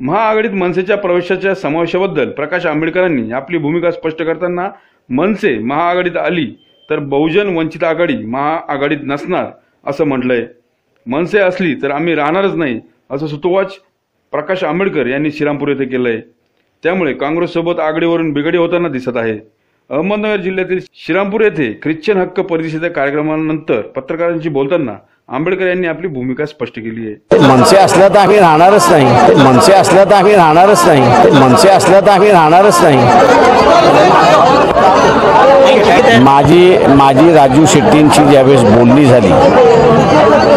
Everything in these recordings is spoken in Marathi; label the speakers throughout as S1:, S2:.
S1: महाआघाडीत मनसेच्या प्रवेशाच्या समावेशाबद्दल प्रकाश आंबेडकरांनी आपली भूमिका स्पष्ट करताना मनसे महाआघाडीत आली तर बहुजन वंचित आघाडी महाआघाडीत नसणार असं म्हटलंय. मनसे असली तर आम्ही राहणारच नाही असं सुतोवाच प्रकाश आंबेडकर यांनी श्रीरामपूर येथे केलंय. त्यामुळे काँग्रेससोबत आघाडीवरून बिघडी होताना दिसत आहे. अहमदनगर जिल्ह्यातील श्रीरामपूर येथे ख्रिश्चन हक्क परिषदेच्या कार्यक्रमानंतर पत्रकारांशी बोलताना आंबेडकर यांनी आपली भूमिका स्पष्ट केली आहे.
S2: मनसे असल्या तर आम्ही राहणारच नाही. मनसे असल्या तर आम्ही राहणारच नाही. मनसे असल्या तर आम्ही राहणारच नाही. माझी माझी राजू शेट्टींची ज्यावेळेस बोलणी झाली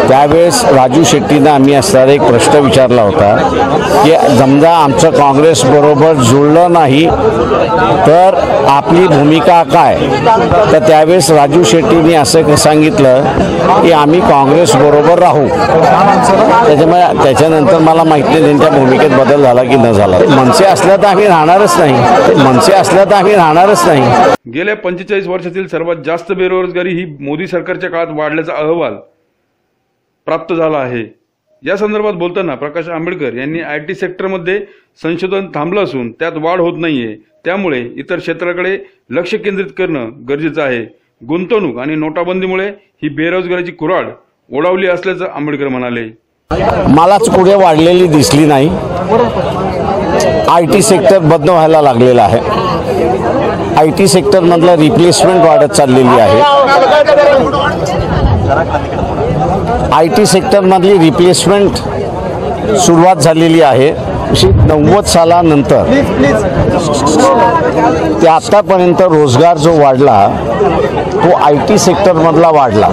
S2: त्यावेळेस राजू शेट्टीनं आम्ही असणारा एक प्रश्न विचारला होता की समजा आमचं काँग्रेस बरोबर जुळलं नाही तर आपली भूमिका काय? तर त्यावेळेस राजू शेट्टींनी असं सांगितलं की आम्ही काँग्रेस बरोबर राहू. त्याच्यामुळे त्याच्यानंतर मला माहिती नाही त्यांच्या भूमिकेत बदल झाला की न झाला. मनसे असल्या तर आम्ही राहणारच नाही. मनसे असल्या तर आम्ही राहणारच नाही.
S1: गेल्या पंचेचाळीस वर्षातील सर्वात जास्त बेरोजगारी ही मोदी सरकारच्या काळात वाढल्याचा अहवाल प्राप्त झाला आहे. या संदर्भात बोलताना प्रकाश आंबेडकर यांनी आय टी सेक्टरमध्ये संशोधन थांबलं असून त्यात वाढ होत नाहीये. त्यामुळे इतर क्षेत्राकडे लक्ष केंद्रित करणं गरजेचं आहे. गुंतवणूक आणि नोटाबंदीमुळे ही बेरोजगारीची कुऱ्हाड ओढावली असल्याचं आंबेडकर म्हणाले.
S2: मलाच पुढे वाढलेली दिसली नाही. आय टी सेक्टर बंद व्हायला लागलेला आहे. आय टी सेक्टरमधलं रिप्लेसमेंट वाढत चाललेली आहे. आय टी सेक्टरमधली रिप्लेसमेंट सुरुवात झालेली आहे. नव्वद सालानंतर ते आत्तापर्यंत रोजगार जो वाढला तो आय टी सेक्टरमधला वाढला.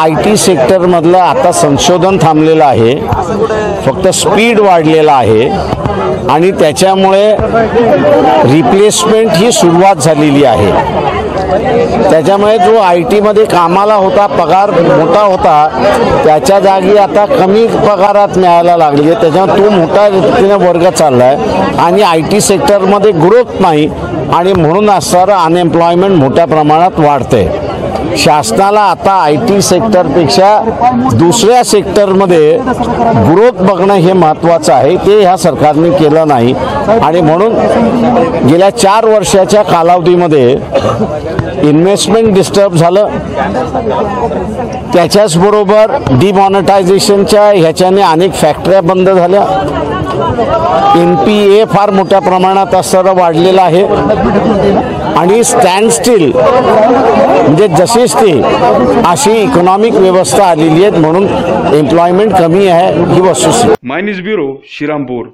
S2: आय टी सेक्टरमधलं आता संशोधन थांबलेलं आहे. फक्त स्पीड वाढलेला आहे. आणि त्याच्यामुळे रिप्लेसमेंट ही सुरुवात झालेली आहे. त्याच्यामुळे जो आय टीमध्ये कामाला होता पगार मोठा होता त्याच्या जागी आता कमी पगारात मिळायला लागली आहे. त्याच्यामुळे तो मोठ्या रीतीने वर्ग चालला आहे आणि आय टी सेक्टरमध्ये ग्रोथ नाही आणि म्हणून असणारं अनएम्प्लॉयमेंट मोठ्या प्रमाणात वाढते शासनाला आता आय टी सेक्टरपेक्षा दुसऱ्या सेक्टरमध्ये ग्रोथ बघणं हे महत्त्वाचं आहे. ते ह्या सरकारने केलं नाही. आणि म्हणून गेल्या चार वर्षाच्या कालावधीमध्ये इन्व्हेस्टमेंट डिस्टर्ब झालं. त्याच्याचबरोबर डिमॉनिटायझेशनच्या ह्याच्याने अनेक फॅक्टऱ्या बंद झाल्या. एन पी ए फार मोठ्या प्रमाणात असणारं वाढलेलं आहे. आणि स्टँड स्टील म्हणजे जशीच ती अशी इकॉनॉमिक व्यवस्था आलेली आहे म्हणून एम्प्लॉयमेंट कमी आहे ही वस्तू.
S1: Mayonnaise bureau Shrirampur